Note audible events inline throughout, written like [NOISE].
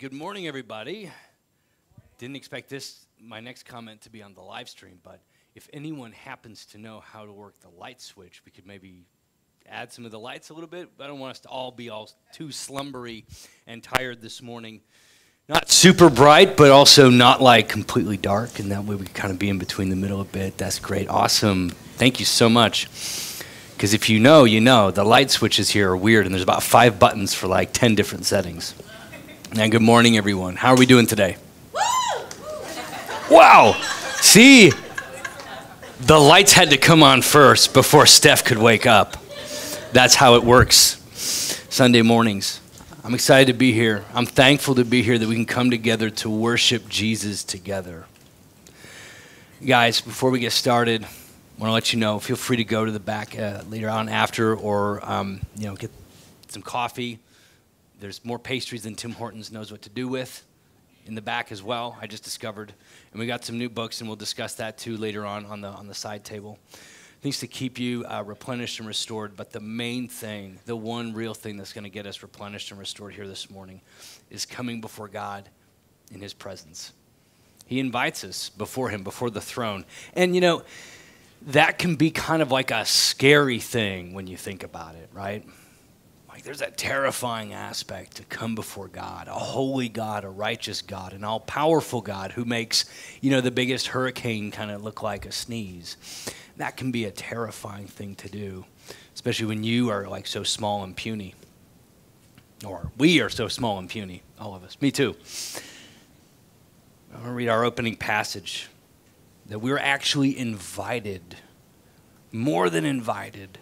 Good morning, everybody. Didn't expect this, my next comment, to be on the live stream, but if anyone happens to know how to work the light switch, we could maybe add some of the lights a little bit. I don't want us to all be all too slumbery and tired this morning. Not super bright, but also not like completely dark, and that way we kind of be in between the middle a bit. That's great. Awesome. Thank you so much. Because if you know, you know, the light switches here are weird, and there's about five buttons for like 10 different settings. And good morning, everyone. How are we doing today? Wow! See, the lights had to come on first before Steph could wake up. That's how it works Sunday mornings. I'm excited to be here. I'm thankful to be here that we can come together to worship Jesus together. Guys, before we get started, I want to let you know feel free to go to the back uh, later on after or um, you know get some coffee there's more pastries than Tim Hortons knows what to do with in the back as well. I just discovered, and we got some new books, and we'll discuss that too later on on the on the side table. Things to keep you uh, replenished and restored, but the main thing, the one real thing that's going to get us replenished and restored here this morning, is coming before God in His presence. He invites us before Him, before the throne, and you know that can be kind of like a scary thing when you think about it, right? Like there's that terrifying aspect to come before God, a holy God, a righteous God, an all powerful God who makes, you know, the biggest hurricane kind of look like a sneeze. That can be a terrifying thing to do, especially when you are like so small and puny. Or we are so small and puny, all of us. Me too. I'm going to read our opening passage that we're actually invited, more than invited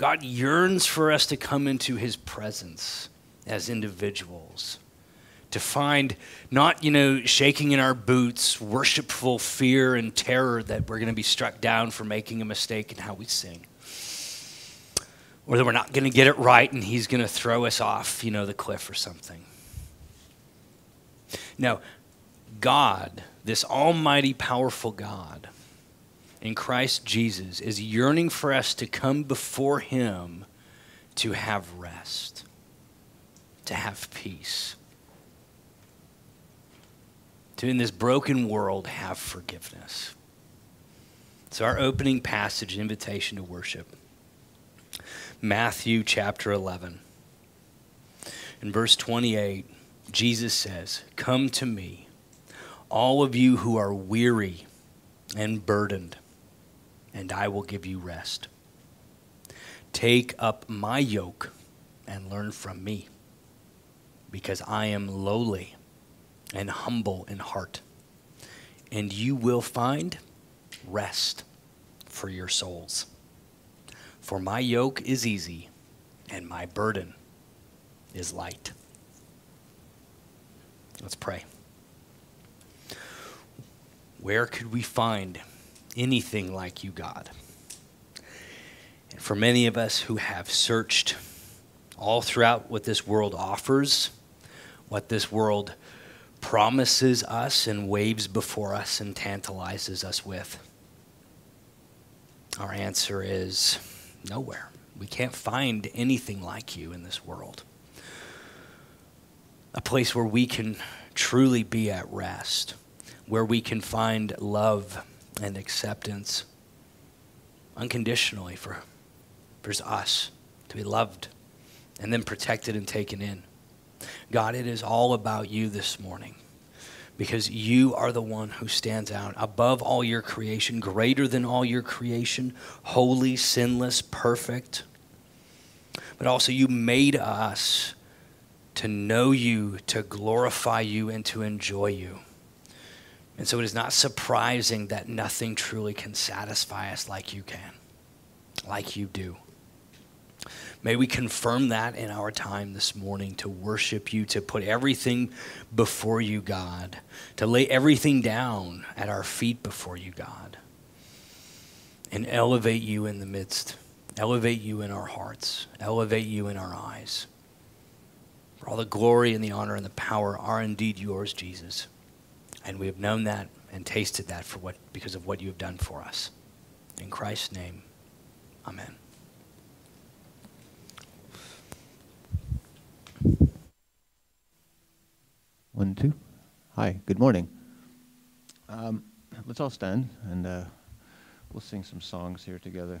God yearns for us to come into his presence as individuals. To find not, you know, shaking in our boots, worshipful fear and terror that we're going to be struck down for making a mistake in how we sing. Or that we're not going to get it right and he's going to throw us off, you know, the cliff or something. No, God, this almighty, powerful God, in Christ Jesus is yearning for us to come before Him to have rest, to have peace, to in this broken world have forgiveness. So, our opening passage, invitation to worship, Matthew chapter 11. In verse 28, Jesus says, Come to me, all of you who are weary and burdened and I will give you rest. Take up my yoke and learn from me, because I am lowly and humble in heart, and you will find rest for your souls. For my yoke is easy and my burden is light. Let's pray. Where could we find anything like you, God. And for many of us who have searched all throughout what this world offers, what this world promises us and waves before us and tantalizes us with, our answer is nowhere. We can't find anything like you in this world. A place where we can truly be at rest, where we can find love and acceptance unconditionally for, for us to be loved and then protected and taken in. God, it is all about you this morning because you are the one who stands out above all your creation, greater than all your creation, holy, sinless, perfect. But also, you made us to know you, to glorify you, and to enjoy you. And so it is not surprising that nothing truly can satisfy us like you can, like you do. May we confirm that in our time this morning to worship you, to put everything before you, God, to lay everything down at our feet before you, God, and elevate you in the midst, elevate you in our hearts, elevate you in our eyes. For all the glory and the honor and the power are indeed yours, Jesus. And we have known that and tasted that for what, because of what you have done for us. In Christ's name, amen. One, two. Hi, good morning. Um, let's all stand and uh, we'll sing some songs here together.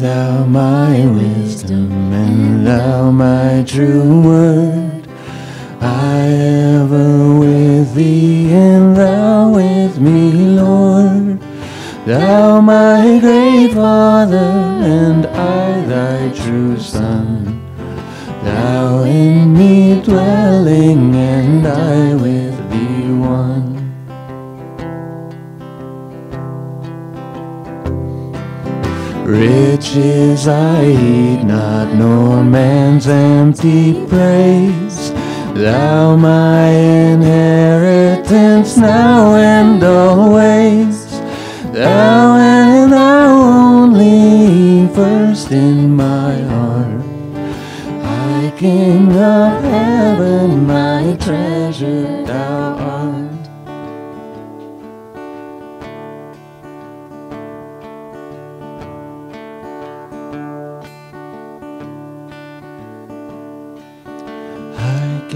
Thou my wisdom and thou my true word. I ever with thee and thou with me, Lord. Thou my great Father, and I thy true Son. Thou in me dwelling, and I with thee one. Riches I heed not, nor man's empty praise. Thou my inheritance now and always. Thou and thou only first in my heart. I King of heaven, my treasure thou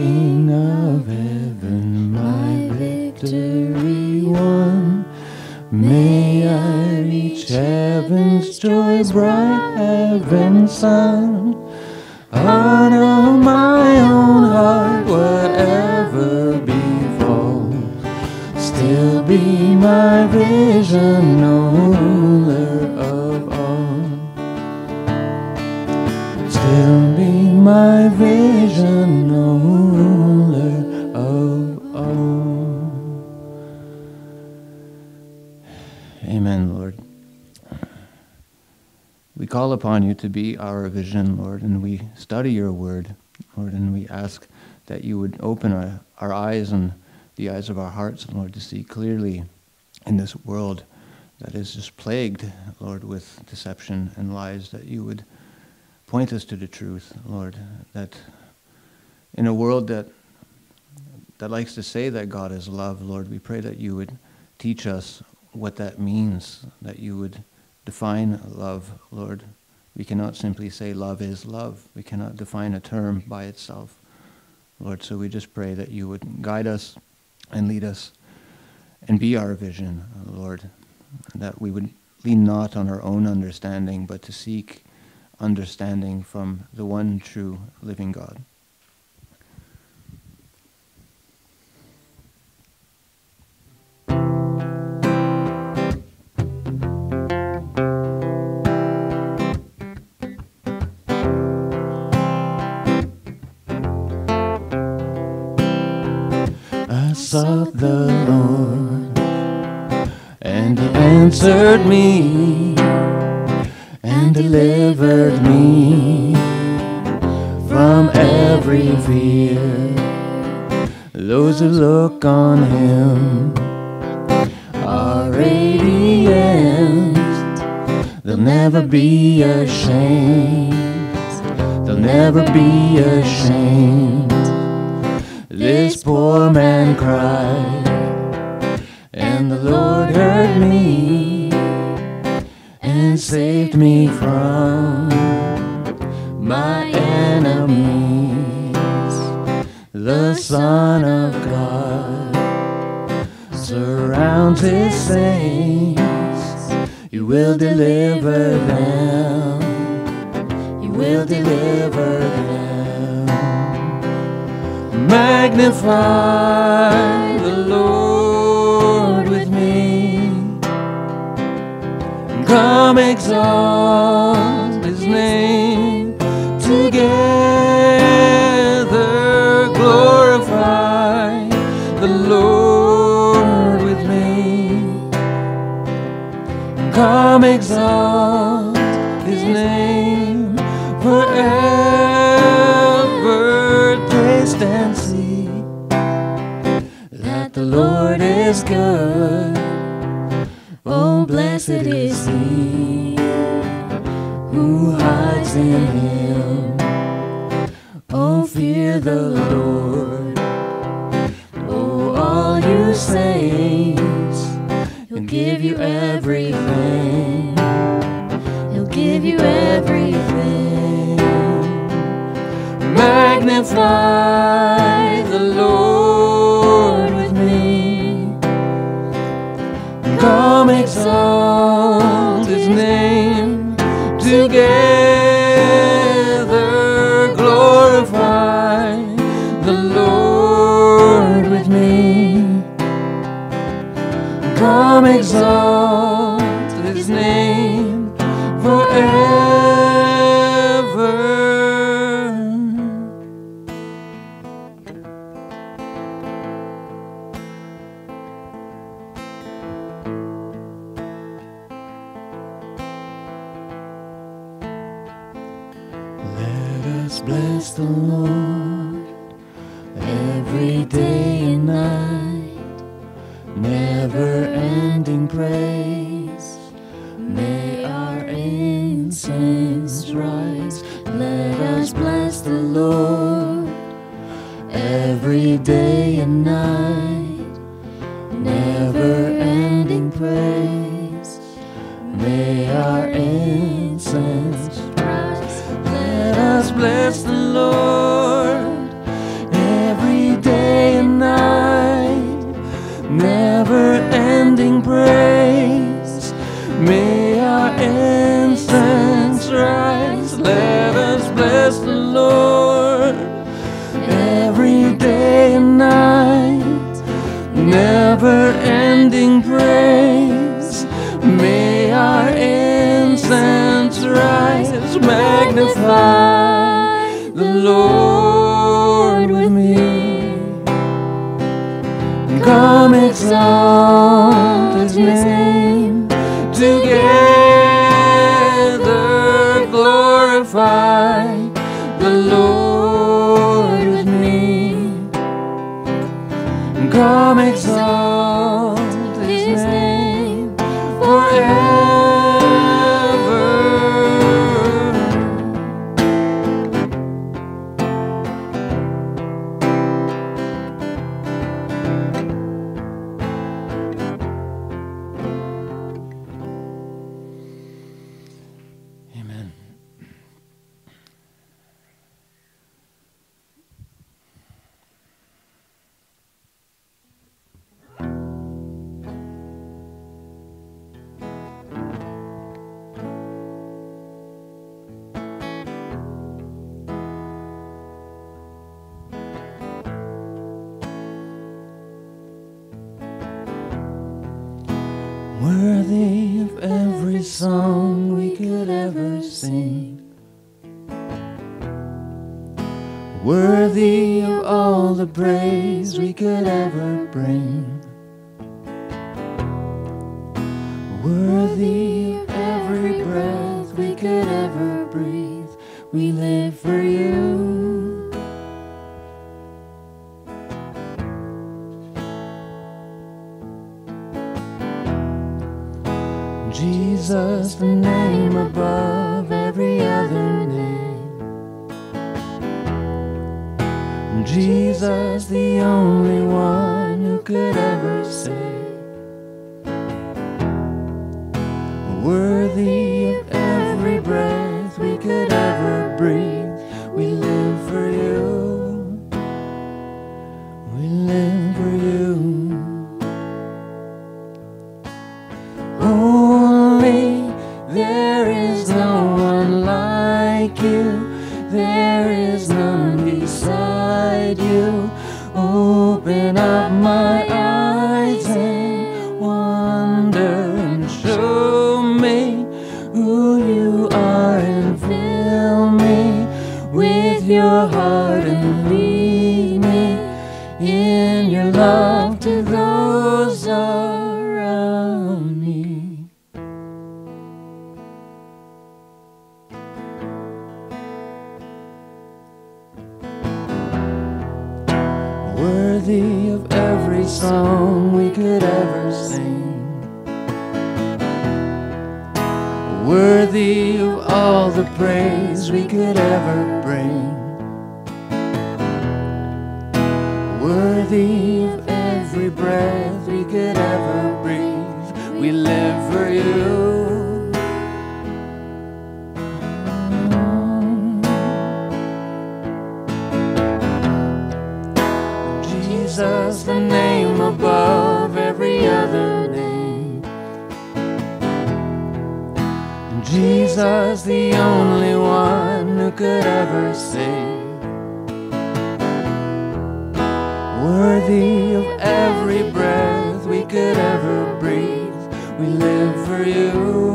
King of heaven, my victory won. May I reach heaven's joy, bright heaven's sun. Out of my own heart, whatever befalls, still be my vision, no ruler my vision, no ruler of all. Amen, Lord. We call upon you to be our vision, Lord, and we study your word, Lord, and we ask that you would open our, our eyes and the eyes of our hearts, Lord, to see clearly in this world that is just plagued, Lord, with deception and lies, that you would point us to the truth, Lord, that in a world that that likes to say that God is love, Lord, we pray that you would teach us what that means, that you would define love, Lord. We cannot simply say love is love. We cannot define a term by itself, Lord. So we just pray that you would guide us and lead us and be our vision, Lord, that we would lean not on our own understanding, but to seek understanding from the one true living God. I sought the Lord, and He answered me and delivered fear. Those who look on Him are radiant, they'll never be ashamed. They'll never be ashamed. This poor man cried, and the Lord heard me and saved me from Son of God surrounds his saints. You will deliver them. You will deliver them. Magnify the Lord with me. Come exalt his name together. Come exalt his name forever. Taste and see that the Lord is good. Oh, blessed is he who hides in him. Oh, fear the Lord. Oh, all you saints, he'll give you every everything. Magnify the Lord with me. Come exalt. song we could ever sing. Worthy of all the praise we could ever bring. Worthy breath we could ever breathe. We live for you. Jesus, the name above every other name. Jesus, the only one who could ever save. Worthy every breath we could ever breathe. We live for you.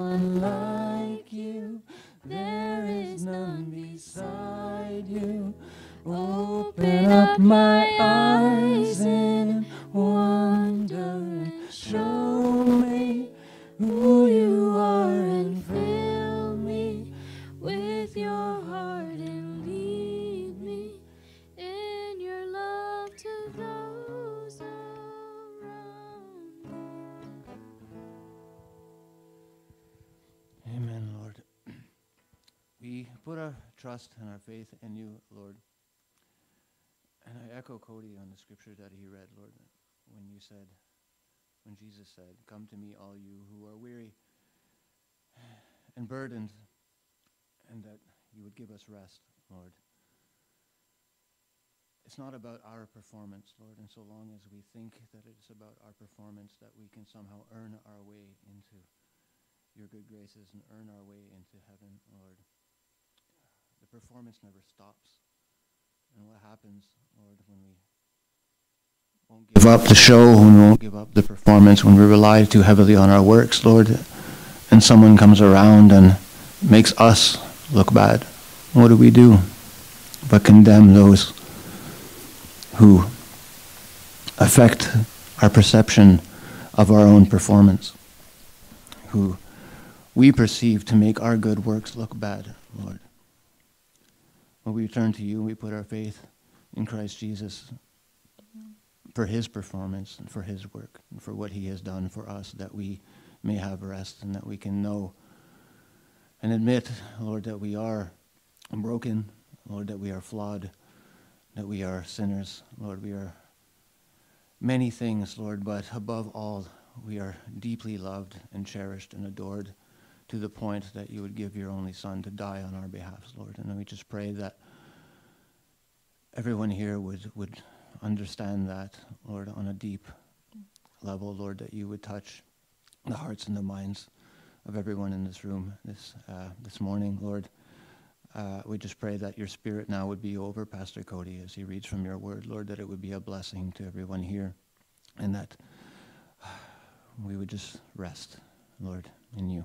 One like you. There is none beside you. Open up my eyes trust and our faith in you, Lord. And I echo Cody on the scripture that he read, Lord, when you said, when Jesus said, Come to me, all you who are weary and burdened, and that you would give us rest, Lord. It's not about our performance, Lord, and so long as we think that it's about our performance, that we can somehow earn our way into your good graces and earn our way into heaven, Lord. Performance never stops. And what happens, Lord, when we won't give up the show, when we won't give up the performance, when we rely too heavily on our works, Lord, and someone comes around and makes us look bad, what do we do but condemn those who affect our perception of our own performance, who we perceive to make our good works look bad, Lord. When we turn to you, we put our faith in Christ Jesus for his performance and for his work and for what he has done for us, that we may have rest and that we can know and admit, Lord, that we are broken, Lord, that we are flawed, that we are sinners, Lord, we are many things, Lord, but above all, we are deeply loved and cherished and adored to the point that you would give your only Son to die on our behalf, Lord. And we just pray that everyone here would, would understand that, Lord, on a deep level, Lord, that you would touch the hearts and the minds of everyone in this room this, uh, this morning, Lord. Uh, we just pray that your spirit now would be over Pastor Cody as he reads from your word, Lord, that it would be a blessing to everyone here, and that we would just rest, Lord, in you.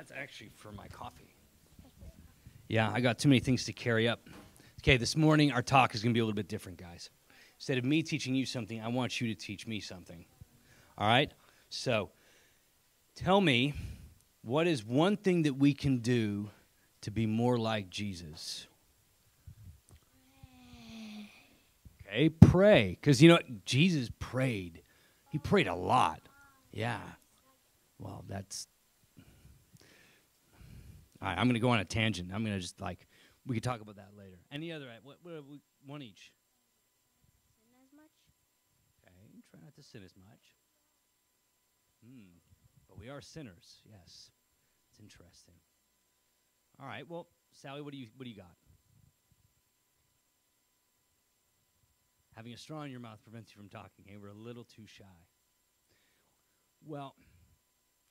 That's actually for my coffee. Yeah, I got too many things to carry up. Okay, this morning our talk is going to be a little bit different, guys. Instead of me teaching you something, I want you to teach me something. All right? So, tell me what is one thing that we can do to be more like Jesus? Okay, pray. Because you know? Jesus prayed. He prayed a lot. Yeah. Well, that's all right, I'm going to go on a tangent. I'm going to just like we could talk about that later. Any other what, what, what one each? Sin as much? Okay, try not to sin as much. Hmm. But we are sinners. Yes, it's interesting. All right. Well, Sally, what do you what do you got? Having a straw in your mouth prevents you from talking. Hey, we're a little too shy. Well,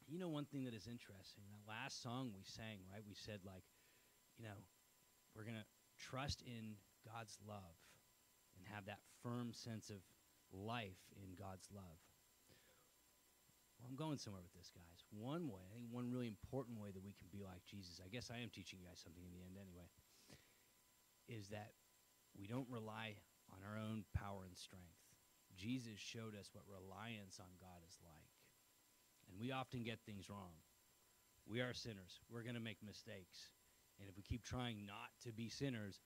you know, one thing that is interesting, that last song we sang, right? We said, like, you know, we're going to trust in God's love and have that firm sense of life in God's love. Well, I'm going somewhere with this, guys. One way, I think one really important way that we can be like Jesus, I guess I am teaching you guys something in the end anyway, is that we don't rely on our own power and strength. Jesus showed us what reliance on God is like. And we often get things wrong. We are sinners. We're going to make mistakes. And if we keep trying not to be sinners,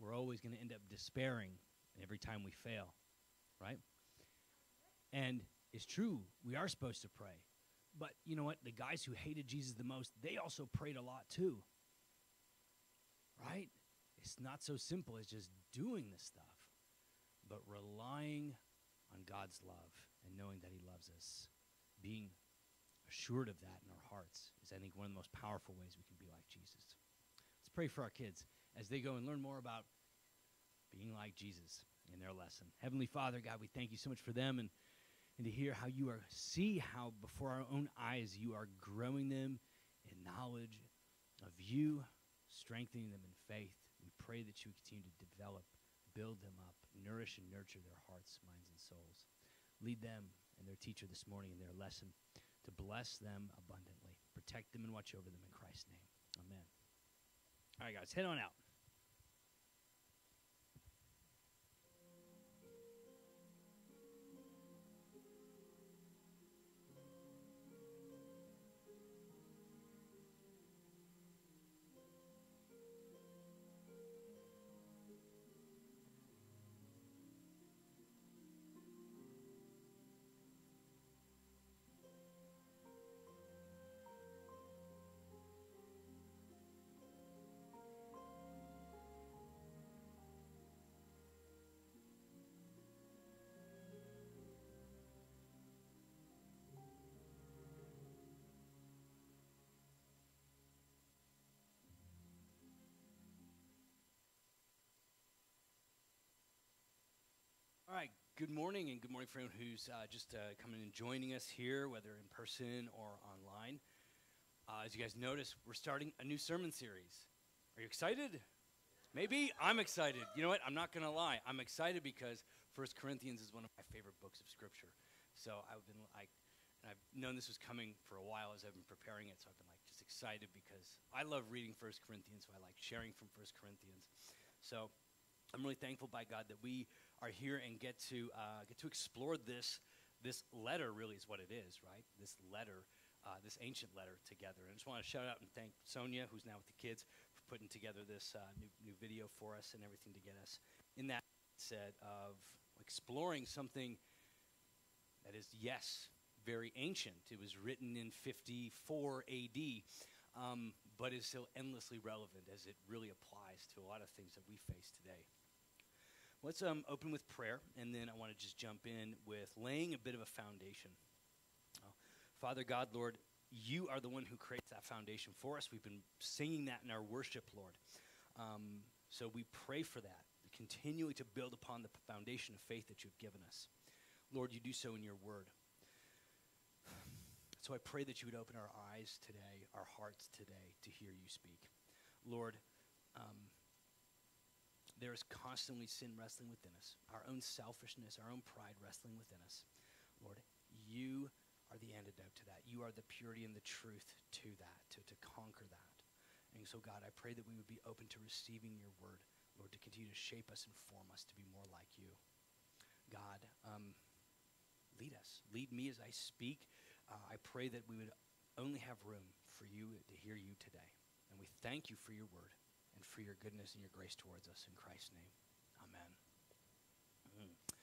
we're always going to end up despairing every time we fail, right? And it's true, we are supposed to pray. But you know what? The guys who hated Jesus the most, they also prayed a lot too. Right? It's not so simple as just doing this stuff, but relying on God's love and knowing that He loves us, being assured of that in our hearts is, I think, one of the most powerful ways we can be like Jesus. Let's pray for our kids as they go and learn more about being like Jesus in their lesson. Heavenly Father, God, we thank you so much for them and, and to hear how you are, see how before our own eyes you are growing them in knowledge of you, strengthening them in faith. We pray that you continue to develop, build them up, nourish and nurture their hearts, minds, and souls. Lead them and their teacher this morning in their lesson to bless them abundantly. Protect them and watch over them in Christ's name. Amen. All right, guys, head on out. Good morning, and good morning for anyone who's uh, just uh, coming and joining us here, whether in person or online. Uh, as you guys notice, we're starting a new sermon series. Are you excited? Maybe I'm excited. You know what? I'm not going to lie. I'm excited because First Corinthians is one of my favorite books of Scripture. So I've been like, and I've known this was coming for a while as I've been preparing it. So I've been like just excited because I love reading First Corinthians. So I like sharing from First Corinthians. So I'm really thankful by God that we are here and get to uh, get to explore this this letter really is what it is, right? This letter, uh, this ancient letter together. And I just want to shout out and thank Sonia, who's now with the kids, for putting together this uh, new, new video for us and everything to get us in that set of exploring something that is, yes, very ancient. It was written in 54 AD, um, but is still endlessly relevant as it really applies to a lot of things that we face today. Let's um, open with prayer, and then I want to just jump in with laying a bit of a foundation. Uh, Father God, Lord, you are the one who creates that foundation for us. We've been singing that in our worship, Lord. Um, so we pray for that, continually to build upon the foundation of faith that you've given us. Lord, you do so in your word. So I pray that you would open our eyes today, our hearts today, to hear you speak. Lord, um, there is constantly sin wrestling within us, our own selfishness, our own pride wrestling within us. Lord, you are the antidote to that. You are the purity and the truth to that, to, to conquer that. And so, God, I pray that we would be open to receiving your word, Lord, to continue to shape us and form us to be more like you. God, um, lead us. Lead me as I speak. Uh, I pray that we would only have room for you to hear you today. And we thank you for your word and for your goodness and your grace towards us. In Christ's name, amen. Mm.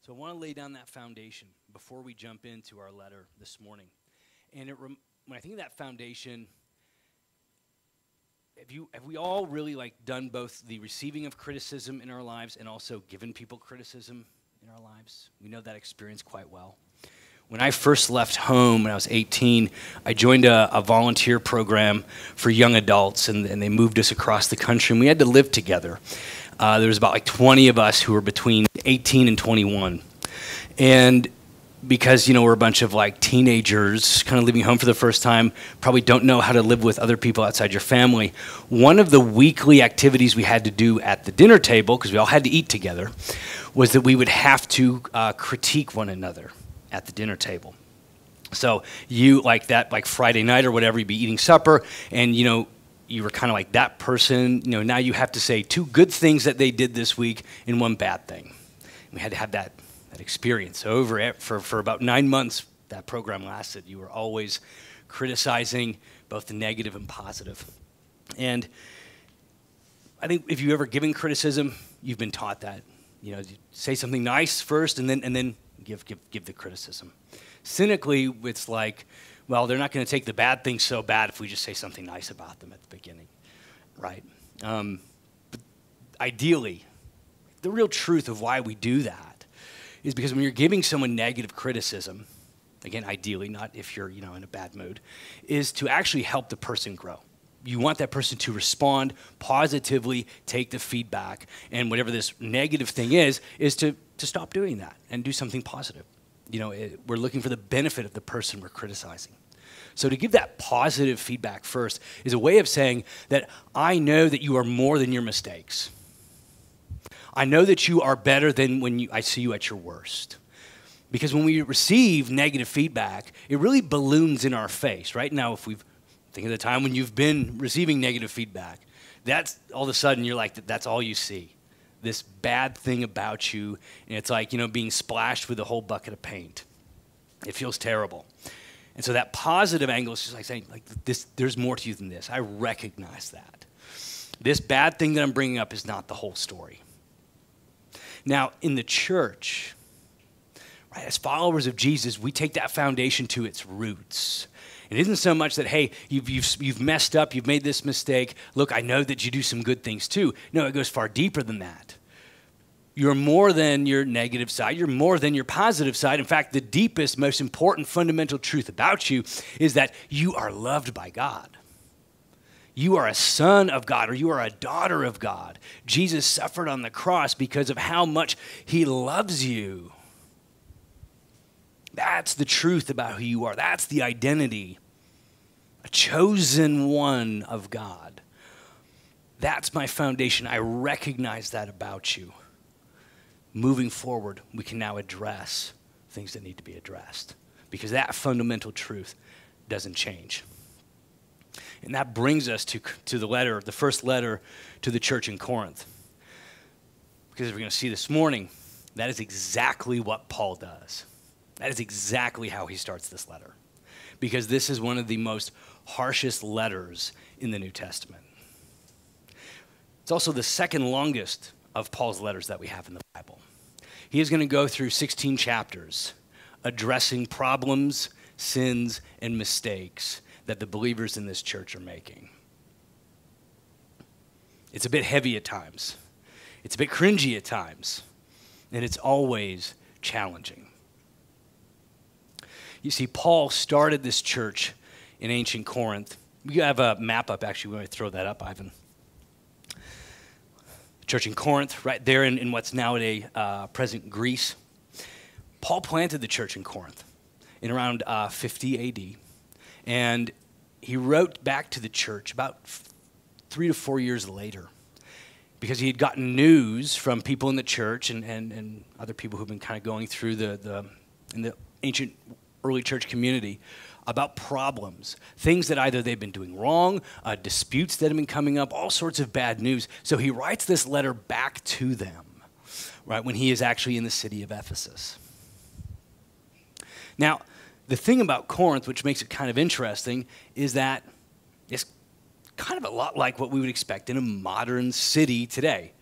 So I want to lay down that foundation before we jump into our letter this morning. And it rem- when I think of that foundation, have you have we all really like done both the receiving of criticism in our lives and also given people criticism in our lives? We know that experience quite well. When I first left home when I was 18, I joined a, a volunteer program for young adults, and, and, they moved us across the country, and we had to live together. Uh, there was about like 20 of us who were between 18 and 21. And because you know we're a bunch of like teenagers kind of leaving home for the first time probably don't know how to live with other people outside your family one of the weekly activities we had to do at the dinner table because we all had to eat together was that we would have to uh, critique one another at the dinner table. So you like that like Friday night or whatever, you'd be eating supper, and you know you were kind of like that person. You know now you have to say two good things that they did this week and one bad thing. We had to have that that experience over it for for about nine months. That program lasted. You were always criticizing both the negative and positive, and I think if you've ever given criticism, you've been taught that. You know, say something nice first, and then and then give, give, give the criticism. Cynically, it's like, well, they're not going to take the bad things so bad if we just say something nice about them at the beginning, right? Um, but ideally, the real truth of why we do that is because when you're giving someone negative criticism, again, ideally, not if you're you know in a bad mood, is to actually help the person grow. You want that person to respond positively, take the feedback, and whatever this negative thing is, is to to stop doing that and do something positive. You know, it, we're looking for the benefit of the person we're criticizing. So to give that positive feedback first is a way of saying that I know that you are more than your mistakes. I know that you are better than when you, I see you at your worst. Because when we receive negative feedback, it really balloons in our face, right? Now, if we've, think of the time when you've been receiving negative feedback, that's all of a sudden you're like, that's all you see this bad thing about you, and it's like, you know, being splashed with a whole bucket of paint. It feels terrible. And so that positive angle is just like saying, like, this, there's more to you than this. I recognize that. This bad thing that I'm bringing up is not the whole story. Now, in the church, right, as followers of Jesus, we take that foundation to its roots. It isn't so much that, hey, you've, you've, you've messed up, you've made this mistake. Look, I know that you do some good things too. No, it goes far deeper than that. You're more than your negative side. You're more than your positive side. In fact, the deepest, most important fundamental truth about you is that you are loved by God. You are a son of God or you are a daughter of God. Jesus suffered on the cross because of how much he loves you. That's the truth about who you are. That's the identity a chosen one of God. That's my foundation. I recognize that about you. Moving forward, we can now address things that need to be addressed because that fundamental truth doesn't change. And that brings us to, to the letter, the first letter to the church in Corinth. Because we're going to see this morning, that is exactly what Paul does. That is exactly how he starts this letter, because this is one of the most harshest letters in the New Testament. It's also the second longest of Paul's letters that we have in the Bible. He is going to go through 16 chapters addressing problems, sins, and mistakes that the believers in this church are making. It's a bit heavy at times, it's a bit cringy at times, and it's always challenging. You see, Paul started this church in ancient Corinth. You have a map up, actually. We to throw that up, Ivan. Church in Corinth, right there in, in what's nowadays uh, present Greece. Paul planted the church in Corinth in around uh, 50 AD. And he wrote back to the church about three to four years later because he had gotten news from people in the church and, and, and other people who've been kind of going through the, the, in the ancient early church community about problems, things that either they've been doing wrong, uh, disputes that have been coming up, all sorts of bad news. So he writes this letter back to them, right, when he is actually in the city of Ephesus. Now, the thing about Corinth, which makes it kind of interesting, is that it's kind of a lot like what we would expect in a modern city today.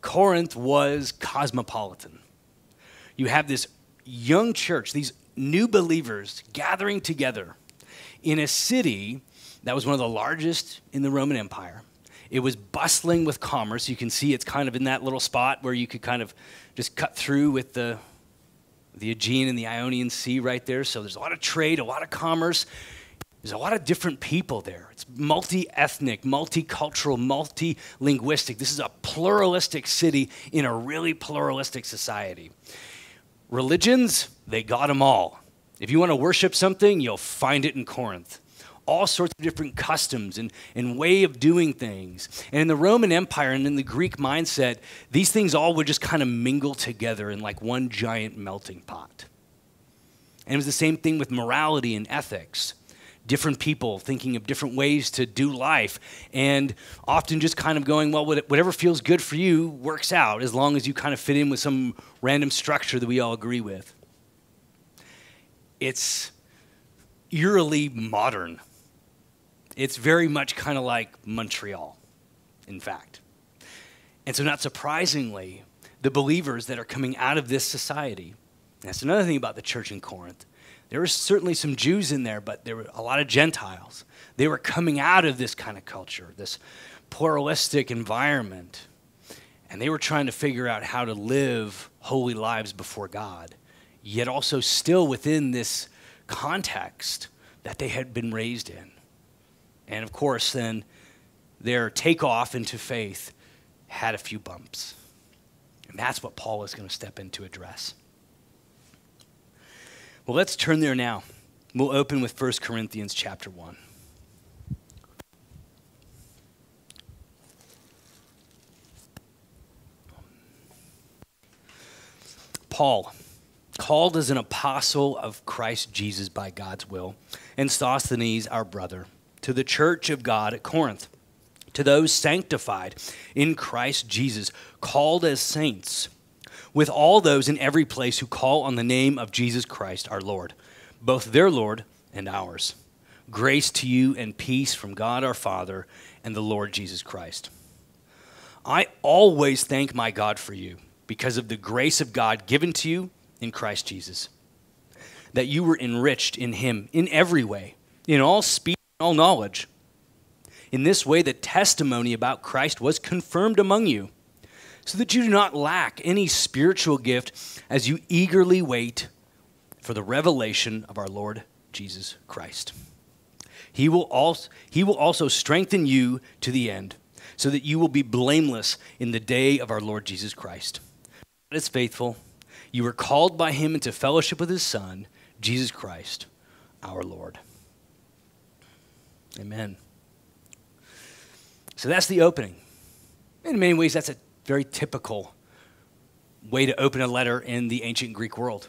Corinth was cosmopolitan. You have this young church, these new believers gathering together in a city that was one of the largest in the Roman Empire. It was bustling with commerce. You can see it's kind of in that little spot where you could kind of just cut through with the, the Aegean and the Ionian Sea right there. So there's a lot of trade, a lot of commerce. There's a lot of different people there. It's multi ethnic, multicultural, multi-linguistic. This is a pluralistic city in a really pluralistic society. Religions, they got them all. If you want to worship something, you'll find it in Corinth. All sorts of different customs and, and way of doing things. And in the Roman Empire and in the Greek mindset, these things all would just kind of mingle together in like one giant melting pot. And it was the same thing with morality and ethics different people thinking of different ways to do life and often just kind of going well whatever feels good for you works out as long as you kind of fit in with some random structure that we all agree with. It's eerily modern. It's very much kind of like montreal in fact. And so not surprisingly the believers that are coming out of this society that's another thing about the church in corinth there were certainly some Jews in there, but there were a lot of Gentiles. They were coming out of this kind of culture, this pluralistic environment, and they were trying to figure out how to live holy lives before God, yet also still within this context that they had been raised in. And of course, then their takeoff into faith had a few bumps. And that's what Paul is going to step in to address. Well, let's turn there now. We'll open with 1 Corinthians chapter 1. Paul, called as an apostle of Christ Jesus by God's will, and Sosthenes, our brother, to the church of God at Corinth, to those sanctified in Christ Jesus, called as saints with all those in every place who call on the name of Jesus Christ our Lord, both their Lord and ours. Grace to you and peace from God our Father and the Lord Jesus Christ. I always thank my God for you because of the grace of God given to you in Christ Jesus, that you were enriched in him in every way, in all speech and all knowledge. In this way, the testimony about Christ was confirmed among you so that you do not lack any spiritual gift as you eagerly wait for the revelation of our Lord Jesus Christ. He will also, he will also strengthen you to the end, so that you will be blameless in the day of our Lord Jesus Christ. God is faithful. You were called by him into fellowship with his Son, Jesus Christ, our Lord. Amen. So that's the opening. In many ways, that's a very typical way to open a letter in the ancient Greek world.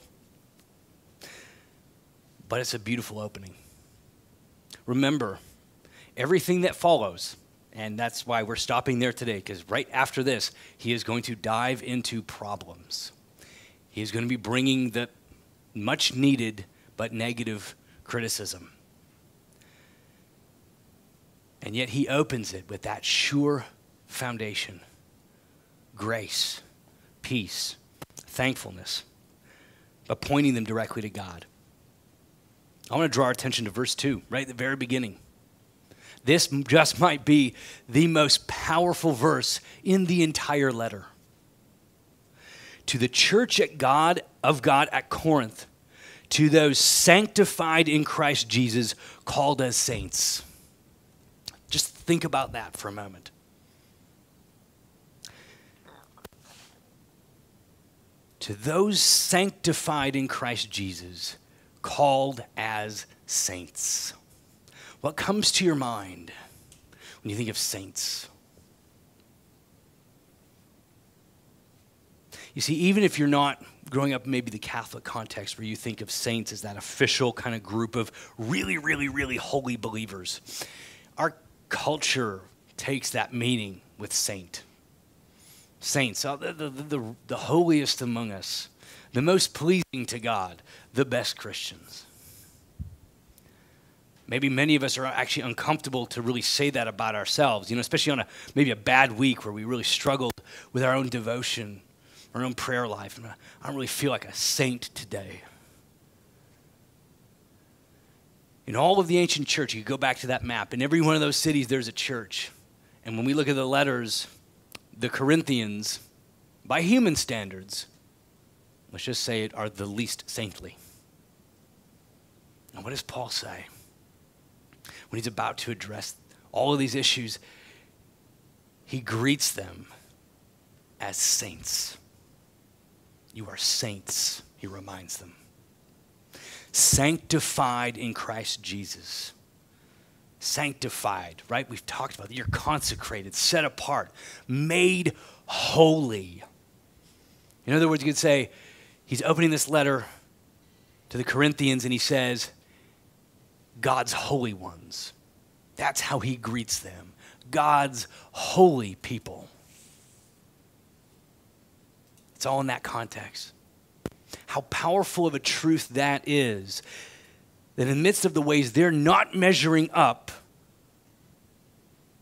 But it's a beautiful opening. Remember, everything that follows, and that's why we're stopping there today, because right after this, he is going to dive into problems. He is going to be bringing the much needed but negative criticism. And yet he opens it with that sure foundation grace, peace, thankfulness, but pointing them directly to God. I want to draw our attention to verse 2, right at the very beginning. This just might be the most powerful verse in the entire letter. To the church at God of God at Corinth, to those sanctified in Christ Jesus, called as saints. Just think about that for a moment. To those sanctified in Christ Jesus, called as saints. What comes to your mind when you think of saints? You see, even if you're not growing up maybe the Catholic context where you think of saints as that official kind of group of really, really, really holy believers, our culture takes that meaning with saint. Saints, the, the, the, the holiest among us, the most pleasing to God, the best Christians. Maybe many of us are actually uncomfortable to really say that about ourselves, you know, especially on a maybe a bad week where we really struggled with our own devotion, our own prayer life. And I don't really feel like a saint today. In all of the ancient church, you go back to that map. In every one of those cities, there's a church. And when we look at the letters, the Corinthians, by human standards, let's just say it, are the least saintly. And what does Paul say? When he's about to address all of these issues, he greets them as saints. You are saints, he reminds them sanctified in Christ Jesus. Sanctified, right? We've talked about that. You're consecrated, set apart, made holy. In other words, you could say, he's opening this letter to the Corinthians and he says, God's holy ones. That's how he greets them. God's holy people. It's all in that context how powerful of a truth that is. That in the midst of the ways they're not measuring up,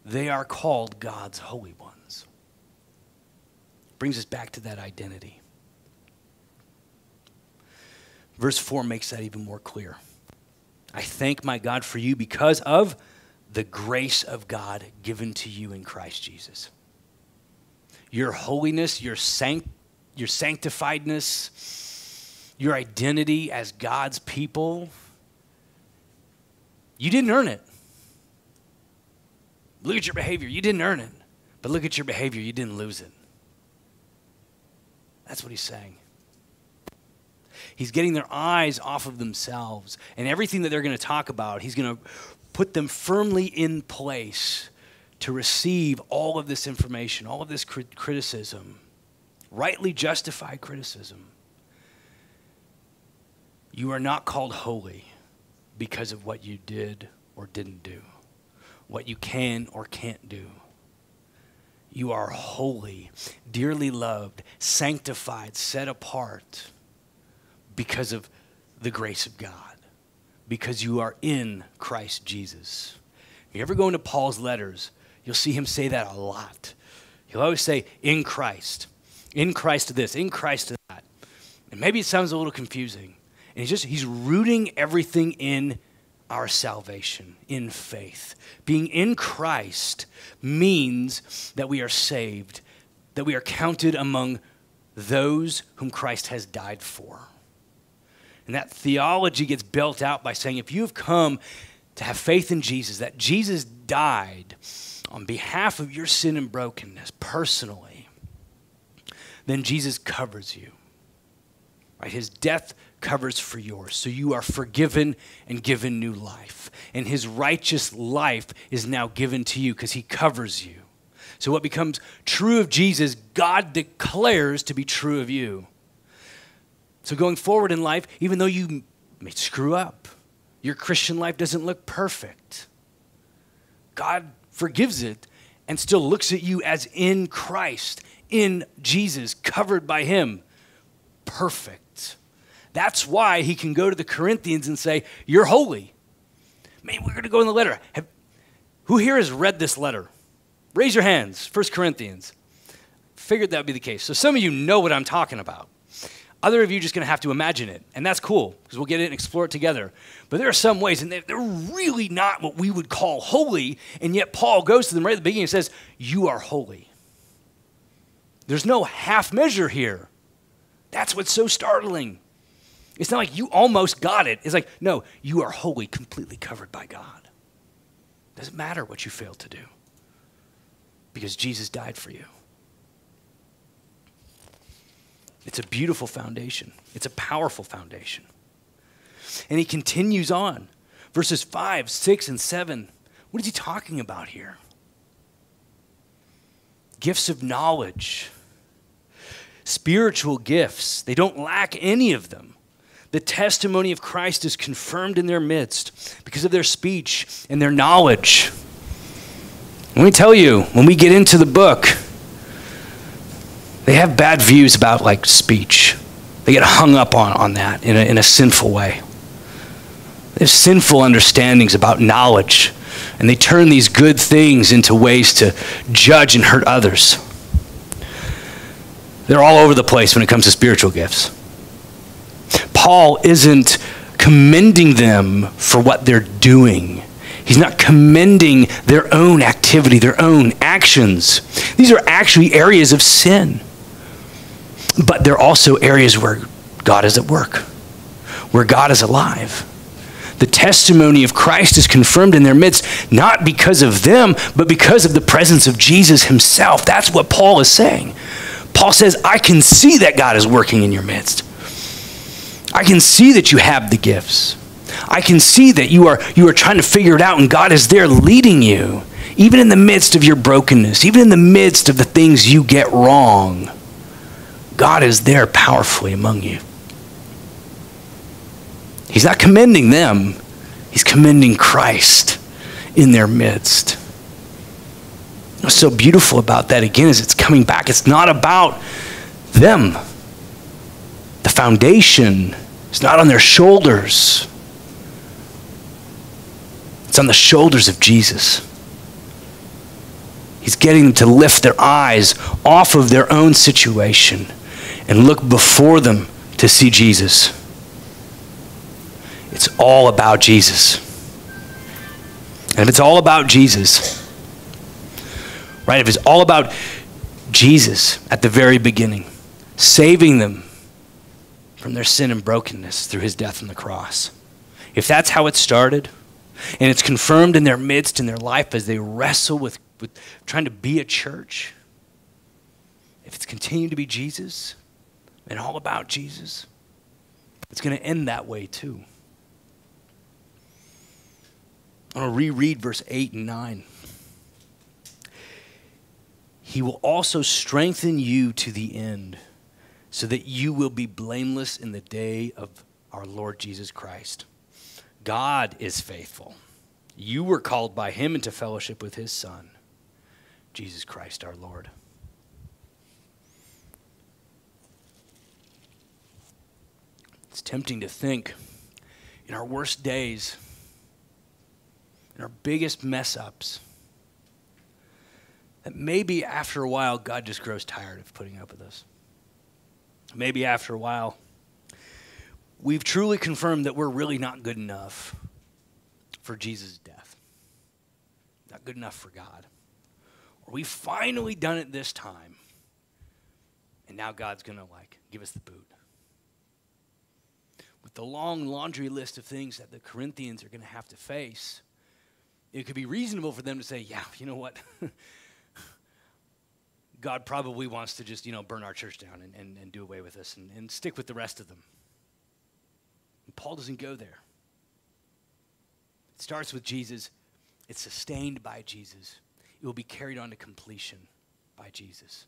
they are called God's holy ones. Brings us back to that identity. Verse 4 makes that even more clear. I thank my God for you because of the grace of God given to you in Christ Jesus. Your holiness, your, sanct- your sanctifiedness, your identity as God's people, you didn't earn it. Look at your behavior. You didn't earn it. But look at your behavior. You didn't lose it. That's what he's saying. He's getting their eyes off of themselves and everything that they're going to talk about. He's going to put them firmly in place to receive all of this information, all of this criticism, rightly justified criticism. You are not called holy because of what you did or didn't do, what you can or can't do. You are holy, dearly loved, sanctified, set apart because of the grace of God, because you are in Christ Jesus. If you ever go into Paul's letters, you'll see him say that a lot. He'll always say, in Christ, in Christ this, in Christ that. And maybe it sounds a little confusing. And he's just, he's rooting everything in our salvation, in faith. Being in Christ means that we are saved, that we are counted among those whom Christ has died for. And that theology gets built out by saying if you've come to have faith in Jesus, that Jesus died on behalf of your sin and brokenness personally, then Jesus covers you. Right? His death covers for yours. So you are forgiven and given new life. And his righteous life is now given to you because he covers you. So what becomes true of Jesus, God declares to be true of you. So going forward in life, even though you may screw up, your Christian life doesn't look perfect. God forgives it and still looks at you as in Christ, in Jesus, covered by him, perfect That's why he can go to the Corinthians and say, You're holy. Man, we're going to go in the letter. Have, who here has read this letter? Raise your hands. 1 Corinthians. Figured that would be the case. So some of you know what I'm talking about. Other of you just going to have to imagine it, and that's cool because we'll get it and explore it together. But there are some ways, and they're, they're really not what we would call holy, and yet Paul goes to them right at the beginning and says, You are holy. There's no half measure here. That's what's so startling. It's not like you almost got it. It's like, no, you are wholly, completely covered by God. It Doesn't matter what you failed to do because Jesus died for you. It's a beautiful foundation, it's a powerful foundation. And he continues on. Verses 5, 6, and 7. What is he talking about here? Gifts of knowledge, spiritual gifts. They don't lack any of them. The testimony of Christ is confirmed in their midst because of their speech and their knowledge. Let me tell you, when we get into the book, they have bad views about like speech. They get hung up on, on that in a, in a sinful way. They have sinful understandings about knowledge, and they turn these good things into ways to judge and hurt others. They're all over the place when it comes to spiritual gifts. Paul isn't commending them for what they're doing. He's not commending their own activity, their own actions. These are actually areas of sin. But they're also areas where God is at work, where God is alive. The testimony of Christ is confirmed in their midst, not because of them, but because of the presence of Jesus himself. That's what Paul is saying. Paul says, I can see that God is working in your midst. I can see that you have the gifts. I can see that you are, you are trying to figure it out, and God is there leading you, even in the midst of your brokenness, even in the midst of the things you get wrong. God is there powerfully among you. He's not commending them, He's commending Christ in their midst. What's so beautiful about that, again, is it's coming back. It's not about them. The foundation is not on their shoulders, it's on the shoulders of Jesus. He's getting them to lift their eyes off of their own situation and look before them to see Jesus. It's all about Jesus. And if it's all about Jesus, right? If it's all about Jesus at the very beginning, saving them from their sin and brokenness through his death on the cross. If that's how it started, and it's confirmed in their midst in their life as they wrestle with, with trying to be a church, if it's continued to be Jesus and all about Jesus, it's going to end that way too. I want to reread verse 8 and 9. He will also strengthen you to the end, so that you will be blameless in the day of our Lord Jesus Christ. God is faithful. You were called by him into fellowship with his Son, Jesus Christ our Lord. It's tempting to think in our worst days, in our biggest mess ups, that maybe after a while God just grows tired of putting up with us. Maybe after a while, we've truly confirmed that we're really not good enough for Jesus' death, not good enough for God. Or we've finally done it this time, and now God's going to like give us the boot. With the long laundry list of things that the Corinthians are going to have to face, it could be reasonable for them to say, yeah, you know what? [LAUGHS] God probably wants to just, you know, burn our church down and, and, and do away with us and, and stick with the rest of them. And Paul doesn't go there. It starts with Jesus, it's sustained by Jesus, it will be carried on to completion by Jesus.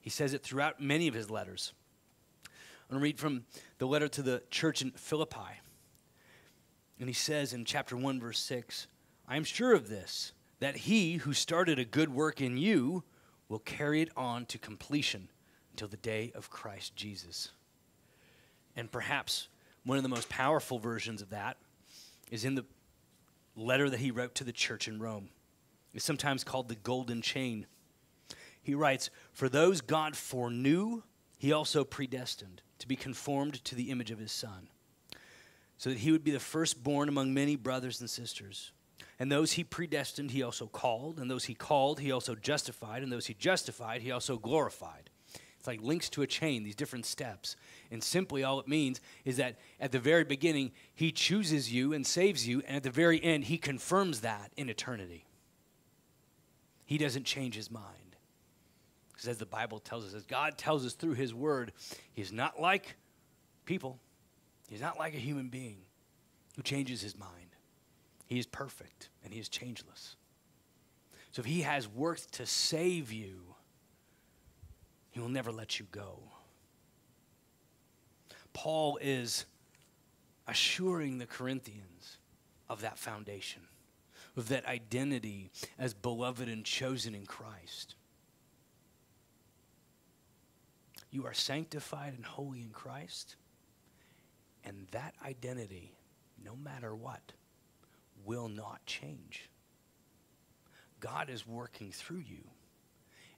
He says it throughout many of his letters. I'm going to read from the letter to the church in Philippi. And he says in chapter 1, verse 6 I am sure of this, that he who started a good work in you will carry it on to completion until the day of Christ Jesus. And perhaps one of the most powerful versions of that is in the letter that he wrote to the church in Rome. It's sometimes called the golden chain. He writes, For those God foreknew, he also predestined to be conformed to the image of his Son, so that he would be the firstborn among many brothers and sisters. And those he predestined, he also called. And those he called, he also justified. And those he justified, he also glorified. It's like links to a chain, these different steps. And simply all it means is that at the very beginning, he chooses you and saves you. And at the very end, he confirms that in eternity. He doesn't change his mind. Because as the Bible tells us, as God tells us through his word, he's not like people, he's not like a human being who changes his mind. He is perfect and he is changeless. So if he has worked to save you, he will never let you go. Paul is assuring the Corinthians of that foundation, of that identity as beloved and chosen in Christ. You are sanctified and holy in Christ, and that identity, no matter what, will not change. God is working through you,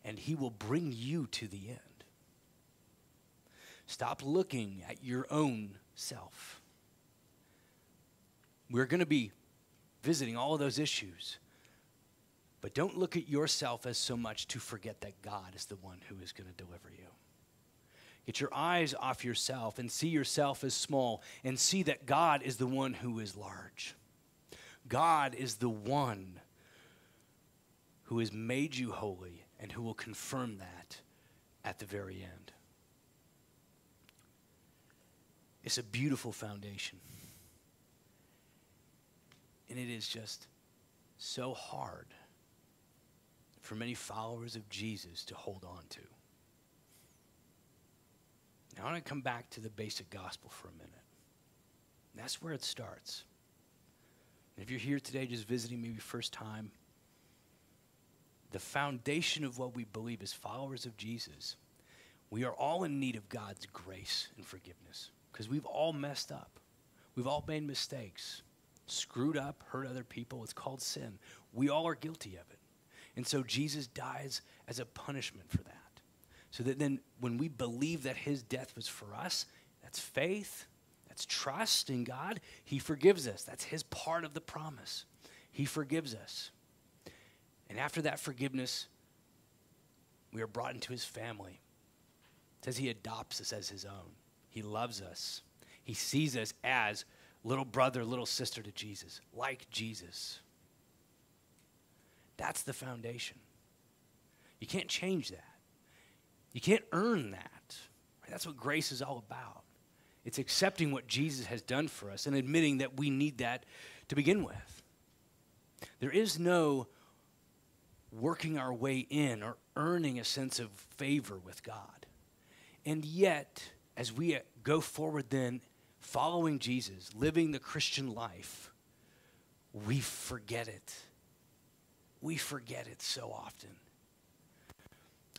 and He will bring you to the end. Stop looking at your own self. We're going to be visiting all of those issues, but don't look at yourself as so much to forget that God is the one who is going to deliver you. Get your eyes off yourself and see yourself as small and see that God is the one who is large. God is the one who has made you holy and who will confirm that at the very end. It's a beautiful foundation. And it is just so hard for many followers of Jesus to hold on to. Now, I want to come back to the basic gospel for a minute. That's where it starts. If you're here today just visiting maybe first time, the foundation of what we believe as followers of Jesus, we are all in need of God's grace and forgiveness because we've all messed up. We've all made mistakes, screwed up, hurt other people. It's called sin. We all are guilty of it. And so Jesus dies as a punishment for that. So that then when we believe that his death was for us, that's faith, that's trust in God. He forgives us. That's his part of the promise. He forgives us. And after that forgiveness, we are brought into his family. It says he adopts us as his own. He loves us. He sees us as little brother, little sister to Jesus, like Jesus. That's the foundation. You can't change that. You can't earn that. That's what grace is all about. It's accepting what Jesus has done for us and admitting that we need that to begin with. There is no working our way in or earning a sense of favor with God. And yet, as we go forward then, following Jesus, living the Christian life, we forget it. We forget it so often.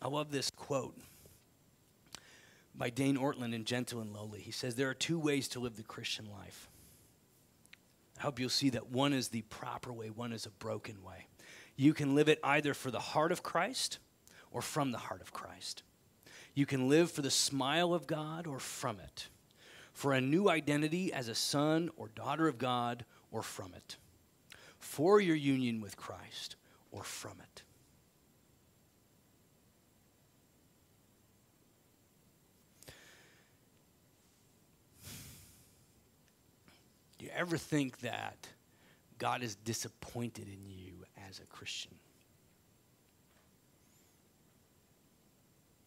I love this quote by Dane Ortlund in Gentle and Lowly. He says, There are two ways to live the Christian life. I hope you'll see that one is the proper way, one is a broken way. You can live it either for the heart of Christ or from the heart of Christ. You can live for the smile of God or from it, for a new identity as a son or daughter of God or from it, for your union with Christ or from it. Ever think that God is disappointed in you as a Christian?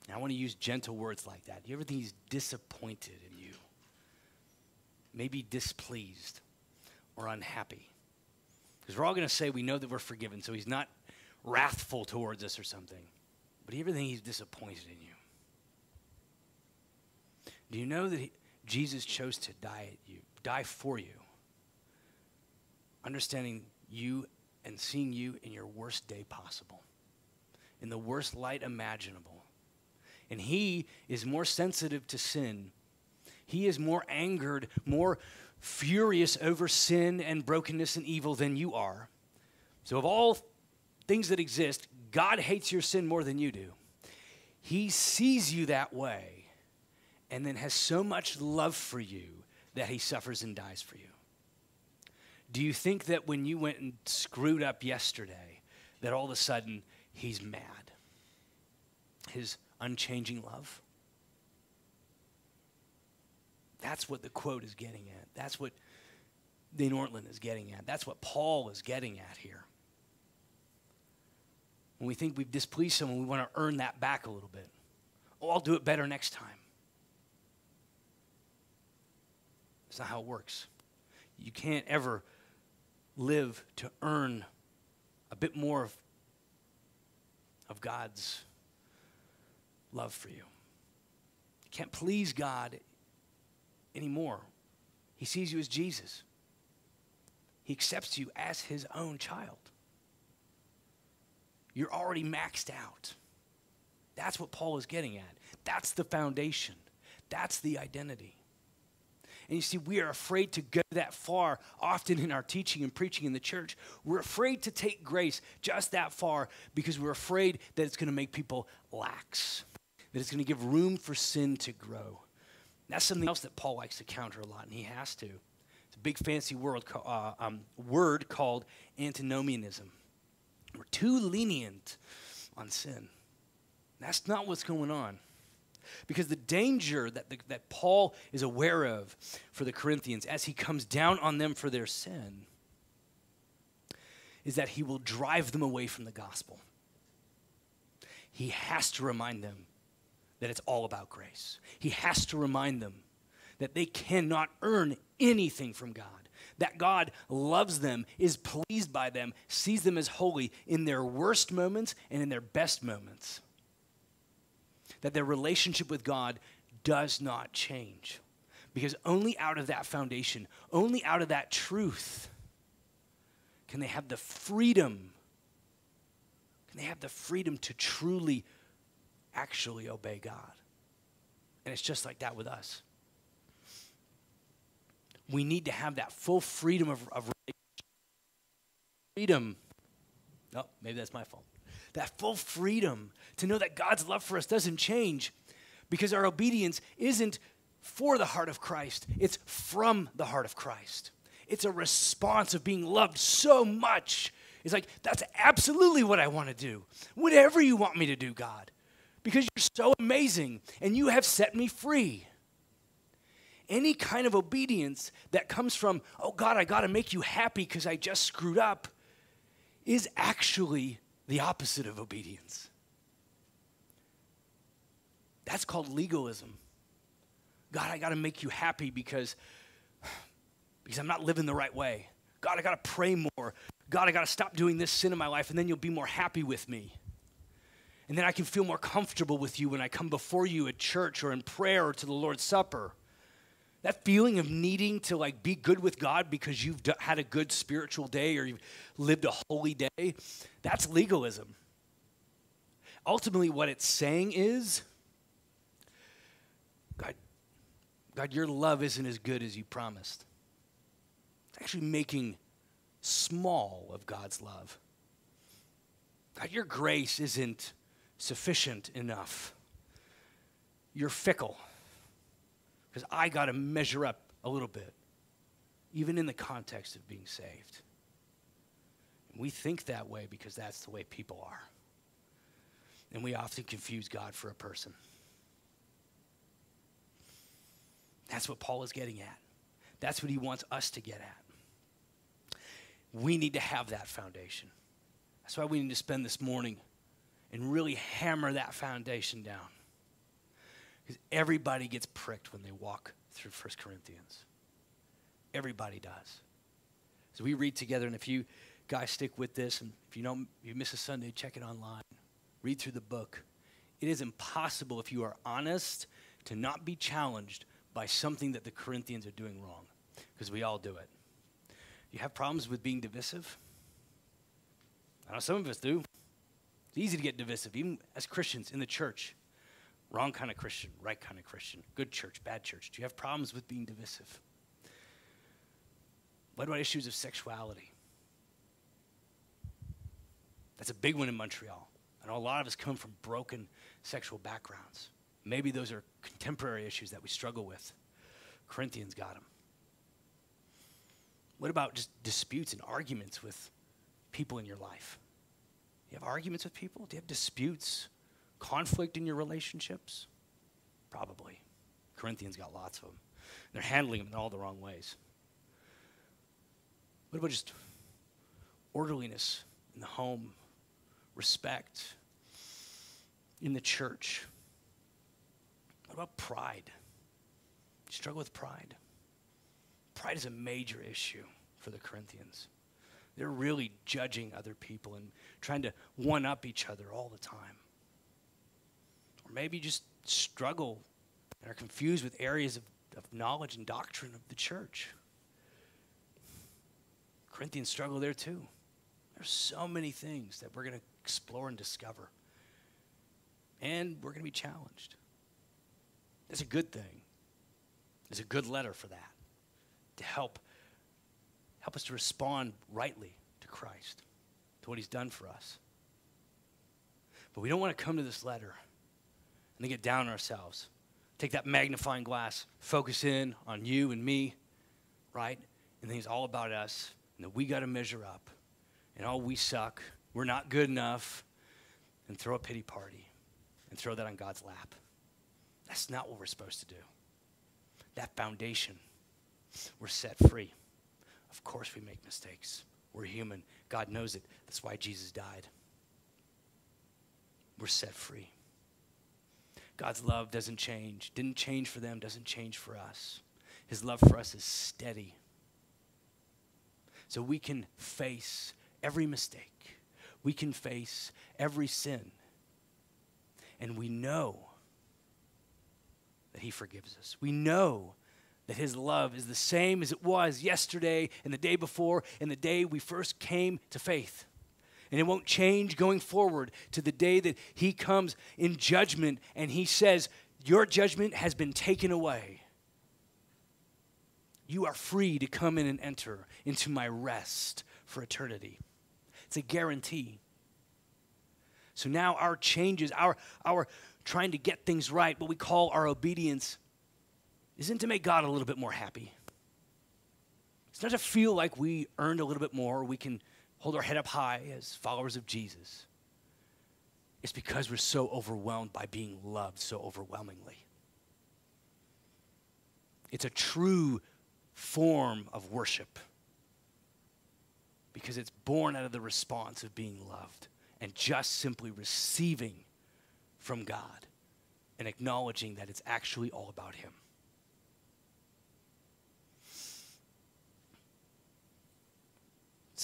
Now, I want to use gentle words like that. Do you ever think He's disappointed in you? Maybe displeased or unhappy? Because we're all going to say we know that we're forgiven, so He's not wrathful towards us or something. But do you ever think He's disappointed in you? Do you know that he, Jesus chose to die at you, die for you. Understanding you and seeing you in your worst day possible, in the worst light imaginable. And he is more sensitive to sin. He is more angered, more furious over sin and brokenness and evil than you are. So, of all things that exist, God hates your sin more than you do. He sees you that way and then has so much love for you that he suffers and dies for you. Do you think that when you went and screwed up yesterday, that all of a sudden he's mad? His unchanging love? That's what the quote is getting at. That's what Dane Ortlund is getting at. That's what Paul is getting at here. When we think we've displeased someone, we want to earn that back a little bit. Oh, I'll do it better next time. That's not how it works. You can't ever live to earn a bit more of, of God's love for you. You can't please God anymore. He sees you as Jesus, He accepts you as His own child. You're already maxed out. That's what Paul is getting at. That's the foundation. That's the identity. And you see, we are afraid to go that far often in our teaching and preaching in the church. We're afraid to take grace just that far because we're afraid that it's going to make people lax, that it's going to give room for sin to grow. That's something else that Paul likes to counter a lot, and he has to. It's a big fancy word, uh, um, word called antinomianism. We're too lenient on sin. That's not what's going on. Because the danger that, the, that Paul is aware of for the Corinthians as he comes down on them for their sin is that he will drive them away from the gospel. He has to remind them that it's all about grace. He has to remind them that they cannot earn anything from God that God loves them, is pleased by them, sees them as holy in their worst moments and in their best moments. That their relationship with God does not change. Because only out of that foundation, only out of that truth, can they have the freedom, can they have the freedom to truly, actually obey God. And it's just like that with us we need to have that full freedom of, of freedom. Oh, maybe that's my fault. That full freedom to know that God's love for us doesn't change because our obedience isn't for the heart of Christ, it's from the heart of Christ. It's a response of being loved so much. It's like, that's absolutely what I want to do. Whatever you want me to do, God, because you're so amazing and you have set me free any kind of obedience that comes from, oh God, I got to make you happy because I just screwed up, is actually the opposite of obedience. That's called legalism. God, I got to make you happy because, because I'm not living the right way. God, I got to pray more. God, I got to stop doing this sin in my life, and then you'll be more happy with me. And then I can feel more comfortable with you when I come before you at church or in prayer or to the Lord's Supper that feeling of needing to like be good with God because you've had a good spiritual day or you've lived a holy day, that's legalism. Ultimately, what it's saying is, God, God, your love isn't as good as you promised. It's actually making small of God's love. God, your grace isn't sufficient enough. You're fickle because I got to measure up a little bit, even in the context of being saved. And we think that way because that's the way people are. And we often confuse God for a person. That's what Paul is getting at. That's what he wants us to get at. We need to have that foundation. That's why we need to spend this morning and really hammer that foundation down. Because everybody gets pricked when they walk through 1 Corinthians. Everybody does. So we read together, and if you guys stick with this, and if you don't, you miss a Sunday, check it online. Read through the book. It is impossible, if you are honest, to not be challenged by something that the Corinthians are doing wrong, because we all do it. You have problems with being divisive? I know some of us do. It's easy to get divisive, even as Christians in the church. Wrong kind of Christian, right kind of Christian. Good church, bad church. Do you have problems with being divisive? What about issues of sexuality? That's a big one in Montreal. I know a lot of us come from broken sexual backgrounds. Maybe those are contemporary issues that we struggle with. Corinthians got them. What about just disputes and arguments with people in your life? You have arguments with people? Do you have disputes, conflict in your relationships? Probably. Corinthians got lots of them. They're handling them in all the wrong ways. What about just orderliness in the home, respect in the church? What about pride? You struggle with pride? Pride is a major issue for the Corinthians. They're really judging other people and trying to one up each other all the time. Or maybe just struggle and are confused with areas of, of knowledge and doctrine of the church. Corinthians struggle there too. There's so many things that we're going to explore and discover. And we're going to be challenged. It's a good thing. It's a good letter for that to help help us to respond rightly to Christ, to what he's done for us. But we don't want to come to this letter and then get down on ourselves. Take that magnifying glass, focus in on you and me, right? And then it's all about us, and that we got to measure up, and all we suck, we're not good enough, and throw a pity party and throw that on God's lap. That's not what we're supposed to do. That foundation we're set free. Of course, we make mistakes. We're human. God knows it. That's why Jesus died. We're set free. God's love doesn't change. Didn't change for them, doesn't change for us. His love for us is steady. So we can face every mistake, we can face every sin. And we know that He forgives us. We know that his love is the same as it was yesterday and the day before and the day we first came to faith. And it won't change going forward to the day that he comes in judgment and he says, Your judgment has been taken away. You are free to come in and enter into my rest for eternity. It's a guarantee. So now our changes, our, our trying to get things right, what we call our obedience, isn't to make God a little bit more happy. It's not to feel like we earned a little bit more, we can hold our head up high as followers of Jesus. It's because we're so overwhelmed by being loved so overwhelmingly. It's a true form of worship because it's born out of the response of being loved and just simply receiving from God and acknowledging that it's actually all about Him.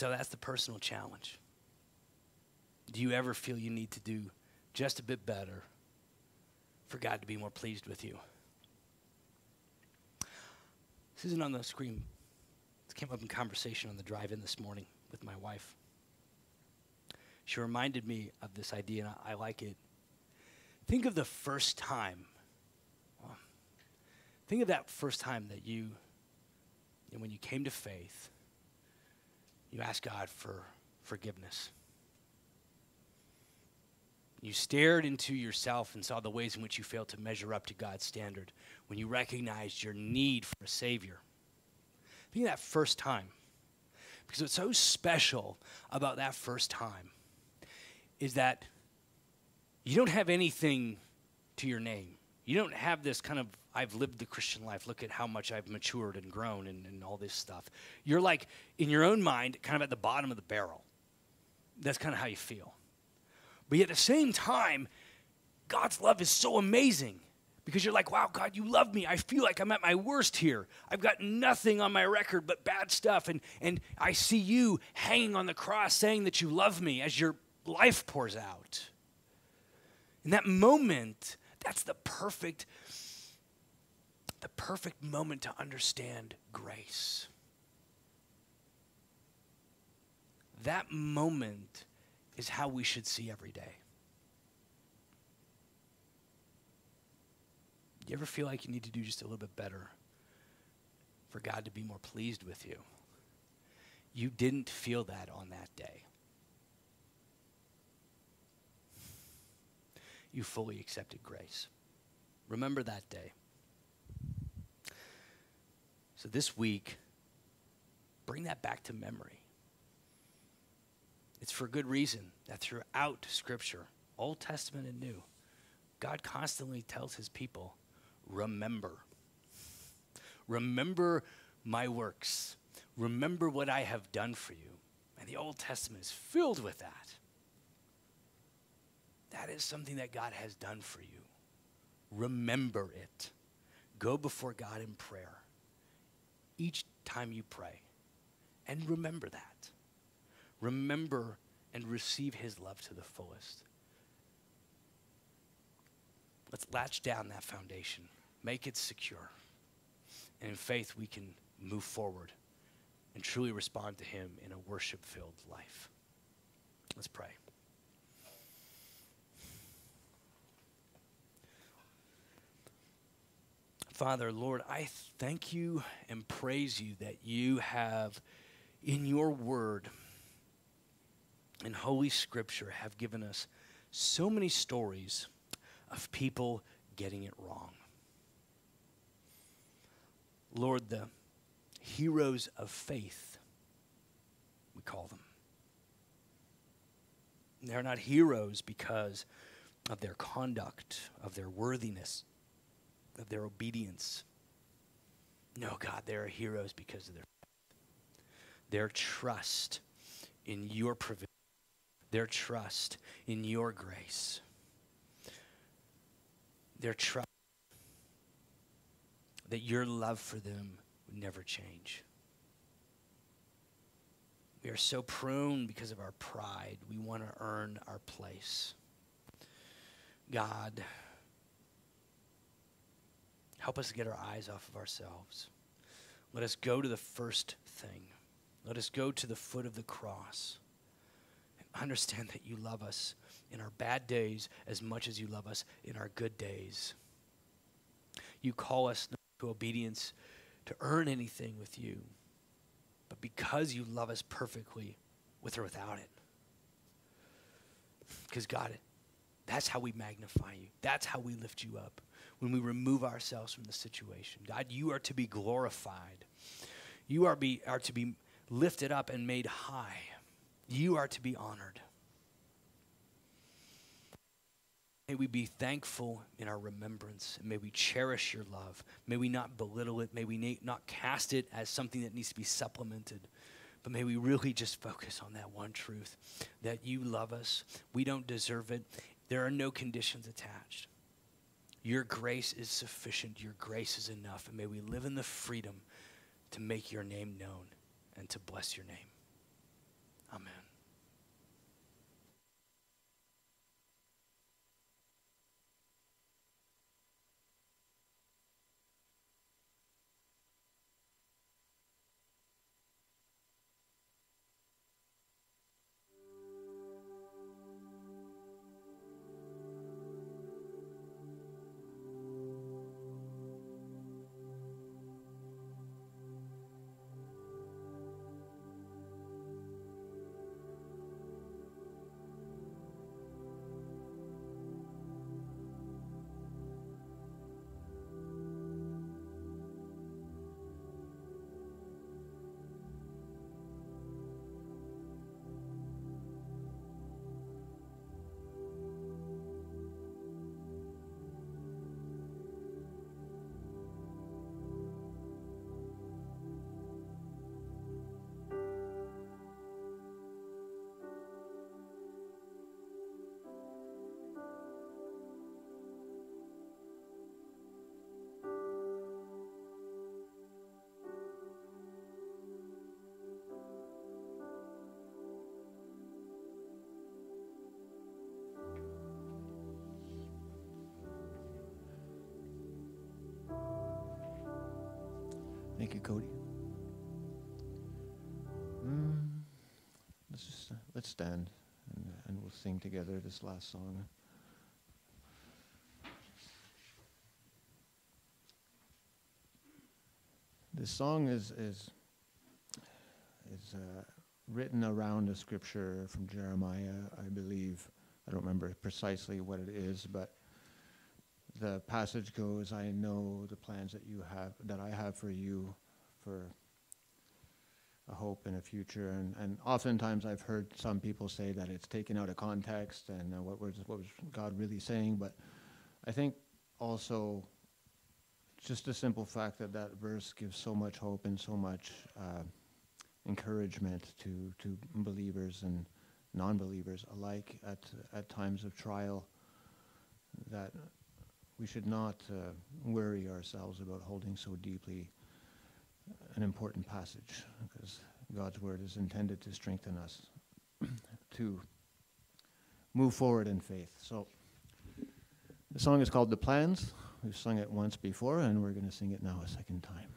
So that's the personal challenge. Do you ever feel you need to do just a bit better for God to be more pleased with you? This isn't on the screen. This came up in conversation on the drive in this morning with my wife. She reminded me of this idea, and I, I like it. Think of the first time. Think of that first time that you, and when you came to faith, you ask God for forgiveness. You stared into yourself and saw the ways in which you failed to measure up to God's standard when you recognized your need for a Savior. Think of that first time. Because what's so special about that first time is that you don't have anything to your name. You don't have this kind of, I've lived the Christian life. Look at how much I've matured and grown and, and all this stuff. You're like, in your own mind, kind of at the bottom of the barrel. That's kind of how you feel. But at the same time, God's love is so amazing because you're like, wow, God, you love me. I feel like I'm at my worst here. I've got nothing on my record but bad stuff. And, and I see you hanging on the cross saying that you love me as your life pours out. In that moment, that's the perfect the perfect moment to understand grace. That moment is how we should see every day. you ever feel like you need to do just a little bit better for God to be more pleased with you? You didn't feel that on that day. You fully accepted grace. Remember that day. So this week, bring that back to memory. It's for good reason that throughout Scripture, Old Testament and New, God constantly tells his people, remember. Remember my works. Remember what I have done for you. And the Old Testament is filled with that. That is something that God has done for you. Remember it. Go before God in prayer each time you pray. And remember that. Remember and receive his love to the fullest. Let's latch down that foundation, make it secure. And in faith, we can move forward and truly respond to him in a worship filled life. Let's pray. Father, Lord, I thank you and praise you that you have in your word in Holy Scripture have given us so many stories of people getting it wrong. Lord, the heroes of faith, we call them. They're not heroes because of their conduct, of their worthiness, of their obedience. No, God, they are heroes because of their their trust in your provision, their trust in your grace, their trust that your love for them would never change. We are so prone because of our pride. We want to earn our place. God, help us get our eyes off of ourselves. Let us go to the first thing. Let us go to the foot of the cross and understand that you love us in our bad days as much as you love us in our good days. You call us to obedience to earn anything with you, but because you love us perfectly with or without it. Because, God, that's how we magnify you. That's how we lift you up. When we remove ourselves from the situation. God, you are to be glorified. You are, be, are to be lifted up and made high. You are to be honored. May we be thankful in our remembrance, and may we cherish your love. May we not belittle it. May we not cast it as something that needs to be supplemented. But may we really just focus on that one truth that you love us. We don't deserve it. There are no conditions attached. Your grace is sufficient. Your grace is enough. And may we live in the freedom to make your name known and to bless your name. Amen. Thank you, Cody. Mm, let's just uh, let's stand and, and we'll sing together this last song. this song is is is uh, written around a scripture from Jeremiah, I believe. I don't remember precisely what it is, but the passage goes, "I know the plans that you have, that I have for you, for a hope and a future." And, and oftentimes, I've heard some people say that it's taken out of context and uh, what was what was God really saying. But I think also just the simple fact that that verse gives so much hope and so much uh, encouragement to, to believers and non-believers alike at, at times of trial that we should not uh, worry ourselves about holding so deeply an important passage because God's word is intended to strengthen us [CLEARS THROAT] to move forward in faith. So the song is called The Plans. We've sung it once before, and we're going to sing it now a second time.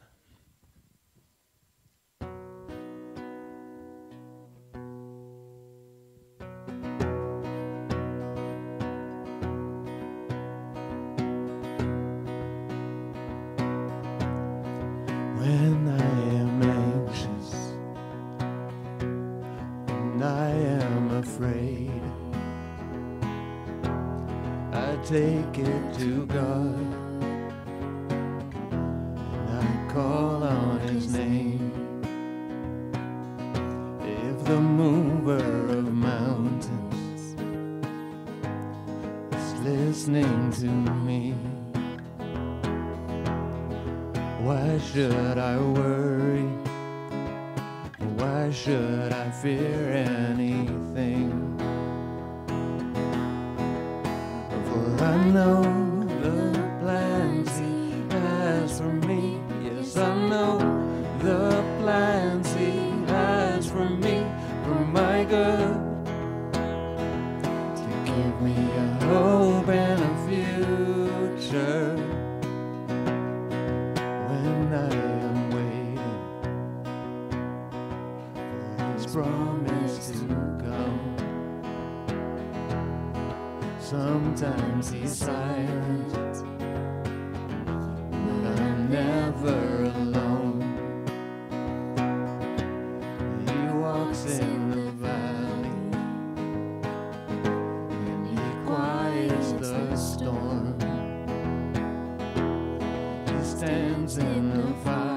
Stands in the fire.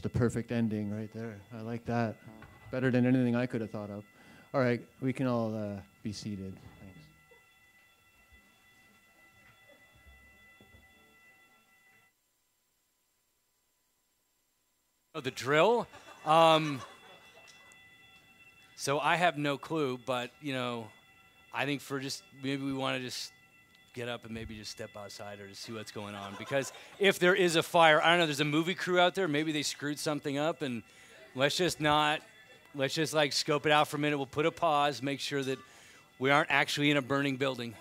That's the perfect ending right there. I like that. Better than anything I could have thought of. All right, we can all uh, be seated. Thanks. Oh, the drill? Um, so I have no clue, but, you know, I think for just maybe we want to just get up and maybe just step outside or just see what's going on. Because if there is a fire, I don't know, there's a movie crew out there, maybe they screwed something up and let's just not, let's just like scope it out for a minute. We'll put a pause, make sure that we aren't actually in a burning building.